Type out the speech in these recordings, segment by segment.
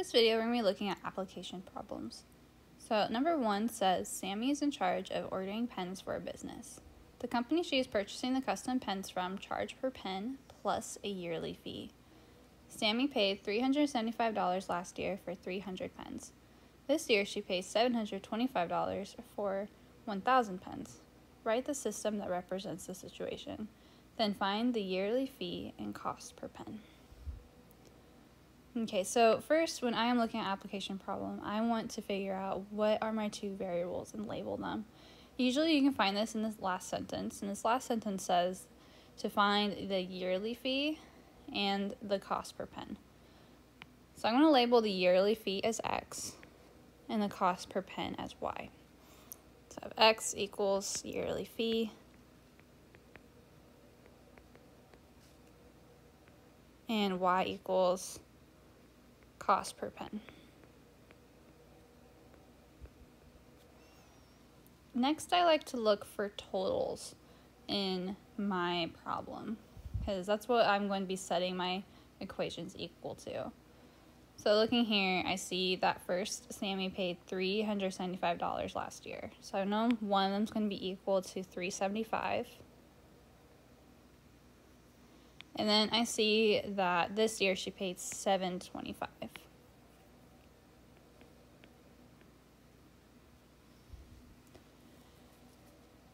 this video, we're going to be looking at application problems. So number one says, Sammy is in charge of ordering pens for a business. The company she is purchasing the custom pens from charge per pen plus a yearly fee. Sammy paid $375 last year for 300 pens. This year she pays $725 for 1,000 pens. Write the system that represents the situation. Then find the yearly fee and cost per pen. Okay, so first, when I am looking at application problem, I want to figure out what are my two variables and label them. Usually you can find this in this last sentence, and this last sentence says to find the yearly fee and the cost per pen. So I'm going to label the yearly fee as X and the cost per pen as Y. So I have X equals yearly fee and Y equals cost per pen. Next, I like to look for totals in my problem because that's what I'm going to be setting my equations equal to. So looking here, I see that first Sammy paid $375 last year. So I know one of them is going to be equal to 375 and then I see that this year she paid 725.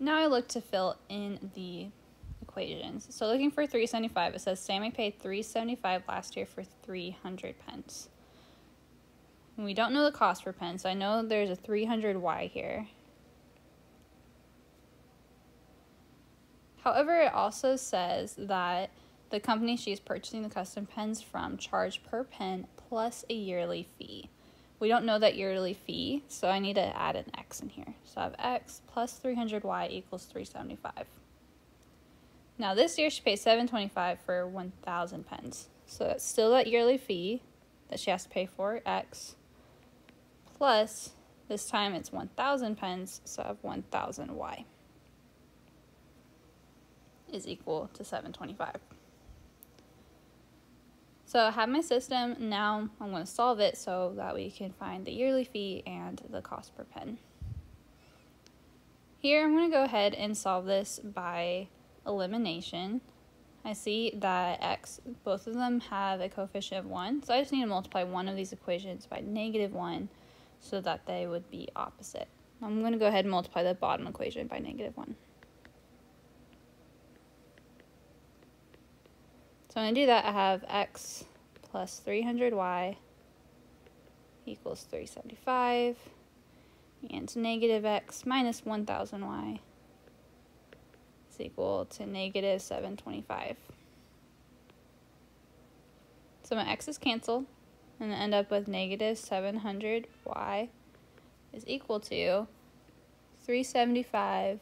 Now I look to fill in the equations. So looking for 375, it says Sammy paid 375 last year for 300 pence. we don't know the cost per pen, so I know there's a 300y here. However, it also says that the company she's purchasing the custom pens from charge per pen plus a yearly fee. We don't know that yearly fee, so I need to add an x in here. So I have x plus 300y equals 375. Now this year she paid 725 for 1,000 pens. So that's still that yearly fee that she has to pay for, x, plus this time it's 1,000 pens, so I have 1,000y is equal to 725. So I have my system, now I'm going to solve it so that we can find the yearly fee and the cost per pen. Here I'm going to go ahead and solve this by elimination. I see that x, both of them have a coefficient of 1, so I just need to multiply one of these equations by negative 1 so that they would be opposite. I'm going to go ahead and multiply the bottom equation by negative 1. So when I do that, I have x plus 300y equals 375 and negative x minus 1000y is equal to negative 725. So my x's cancel and I end up with negative 700y is equal to 375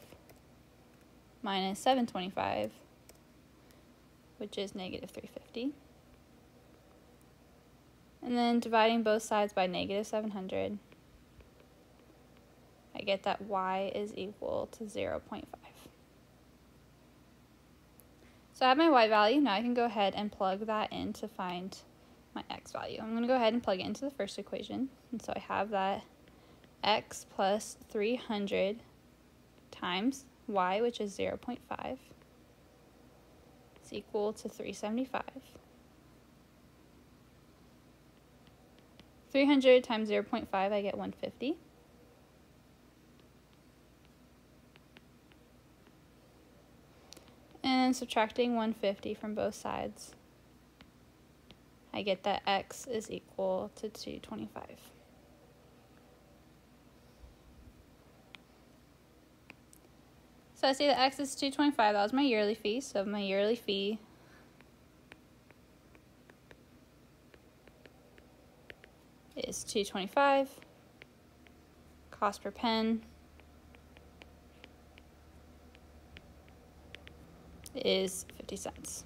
minus 725 which is negative 350. And then dividing both sides by negative 700, I get that y is equal to 0 0.5. So I have my y value. Now I can go ahead and plug that in to find my x value. I'm going to go ahead and plug it into the first equation. And so I have that x plus 300 times y, which is 0 0.5 is equal to 375. 300 times 0 0.5, I get 150. And subtracting 150 from both sides, I get that x is equal to 225. So I see that X is 225. That was my yearly fee. So my yearly fee is 225. Cost per pen is 50 cents.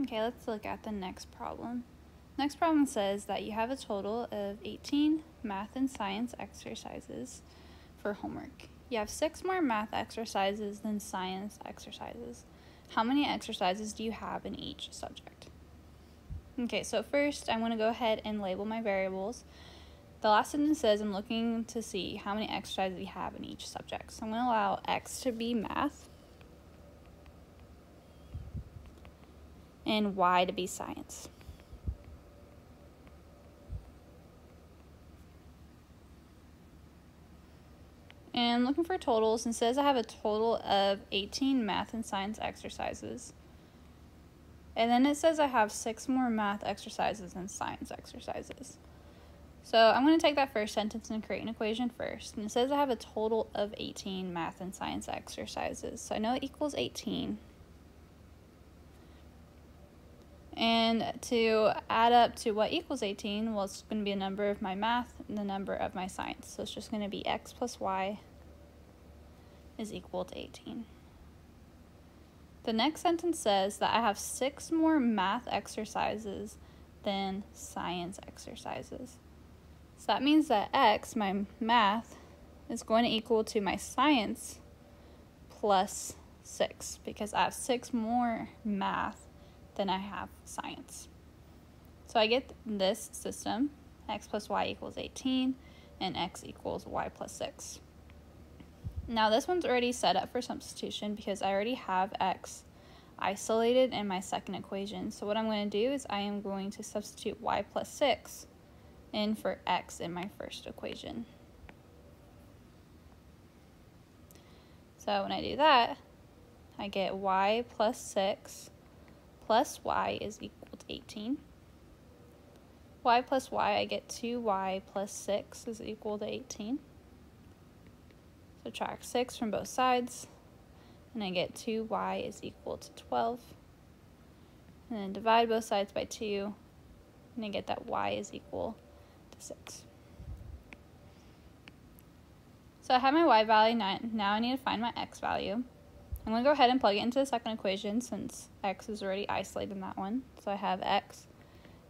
Okay, let's look at the next problem. Next problem says that you have a total of 18 math and science exercises for homework. You have six more math exercises than science exercises. how many exercises do you have in each subject? Okay, so first I'm going to go ahead and label my variables. The last sentence says I'm looking to see how many exercises you have in each subject. So I'm going to allow X to be math and Y to be science. And looking for totals and says I have a total of 18 math and science exercises. And then it says I have six more math exercises and science exercises. So I'm going to take that first sentence and create an equation first. And it says I have a total of 18 math and science exercises. So I know it equals 18. And to add up to what equals 18, well, it's going to be a number of my math and the number of my science. So it's just going to be x plus y is equal to 18. The next sentence says that I have six more math exercises than science exercises. So that means that x, my math, is going to equal to my science plus 6 because I have 6 more math than I have science. So I get this system, x plus y equals 18, and x equals y plus 6. Now this one's already set up for substitution because I already have x isolated in my second equation. So what I'm going to do is I am going to substitute y plus 6 in for x in my first equation. So when I do that, I get y plus 6 plus y is equal to 18. y plus y, I get 2y plus 6 is equal to 18. Subtract 6 from both sides, and I get 2y is equal to 12. And then divide both sides by 2, and I get that y is equal to 6. So I have my y value, now I need to find my x value. I'm going to go ahead and plug it into the second equation since x is already isolated in that one. So I have x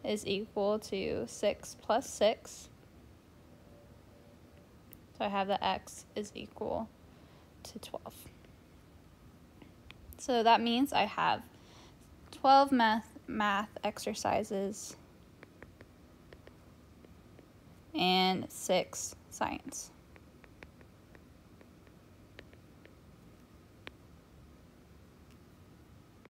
is equal to 6 plus 6 so I have that x is equal to 12. So that means I have 12 math, math exercises and 6 science.